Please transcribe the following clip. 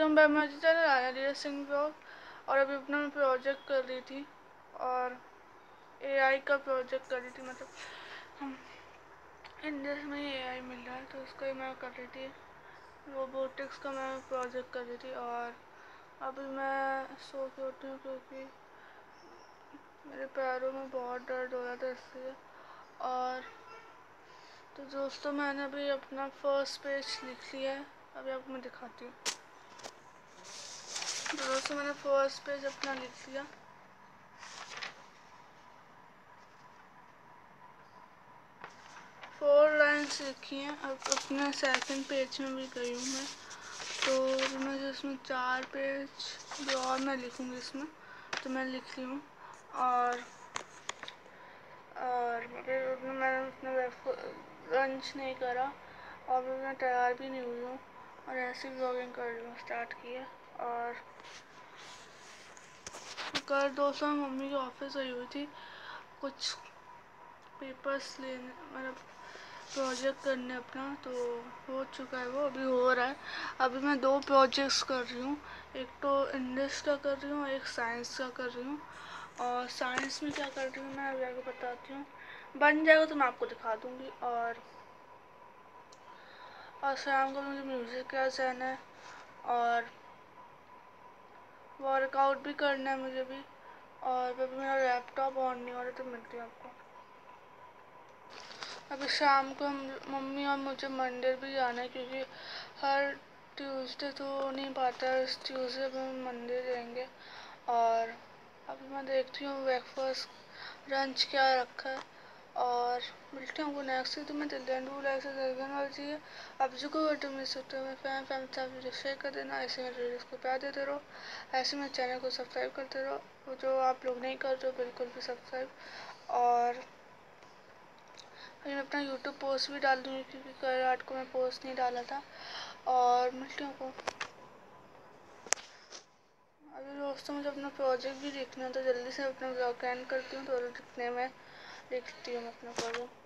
Welcome back my channel आया लीला Singh blog और अभी अपना मैं प्रोजेक्ट कर रही थी, और एआई का प्रोजेक्ट कर रही थी मतलब हम इंडिया में ही एआई मिल रहा है तो उसका ही मैं कर रही थी रोबोटिक्स का मैं प्रोजेक्ट कर रही थी, और अभी मैं सो के उठी हूँ, क्योंकि मेरे पैरों में बहुत दर्द हो रहा था, इसलिए, और तो दोस्तों मैंने अभी अपना फ़र्स्ट पेज लिख लिया है, अभी आपको मैं दिखाती हूँ। दोस्तों, मैंने फ़र्स्ट पेज अपना लिख लिया। फोर लाइन्स लिखी हैं। अब अपने सेकंड पेज में भी गई हूँ मैं। तो मैं जो इसमें चार पेज जो और मैं लिखूँगी इसमें तो मैं लिख ली हूँ। और और फिर मैंने उसमें लंच नहीं करा। और मैं तैयार भी नहीं हुई हूँ। और ऐसे ब्लॉगिंग कर लूँ स्टार्ट किया। और कल दोस्तों मम्मी के ऑफ़िस आई हुई थी। कुछ पेपर्स लेने मतलब प्रोजेक्ट करने अपना तो हो चुका है वो, अभी हो रहा है। अभी मैं दो प्रोजेक्ट्स कर रही हूँ। एक तो इंग्लिश का कर रही हूँ, एक साइंस का कर रही हूँ। और साइंस में क्या कर रही हूँ, मैं अभी आपको बताती हूँ। बन जाएगा तो मैं आपको दिखा दूँगी। और और शाम को मुझे म्यूज़िक क्लास जाना है और वर्कआउट भी करना है मुझे भी। और अभी मेरा लैपटॉप ऑन नहीं हो रहा तो मिलती हूँ आपको। अभी शाम को हम, मम्मी और मुझे मंदिर भी जाना है क्योंकि हर ट्यूसडे तो नहीं पाता इस ट्यूसडे पे हम मंदिर जाएँगे। और अभी मैं देखती हूँ ब्रेकफास्ट लंच क्या रखा है। और मिलते हैं नेक्स्ट तो मैं डू लाइक से दर्जन वाली चाहिए। आप जो कोई वीडियो मिल सकते हो मेरे फ़ैन फ़ैन साथ वीडियो शेयर कर देना, ऐसे मेरे वीडियोस को प्यार देते रहो, ऐसे मेरे चैनल को सब्सक्राइब करते रहो जो आप लोग नहीं कर रहे हो, बिल्कुल भी सब्सक्राइब और मैं अपना यूट्यूब पोस्ट भी डाल दूँगी, क्योंकि कल रात को मैं पोस्ट नहीं डाला था। और मिलती हूँ को अभी दोस्तों, मुझे अपना प्रोजेक्ट भी देखना है तो जल्दी से अपना ब्लॉग एंड करती हूँ तो दिखने में देखती हूँ अपना प्रोजेक्ट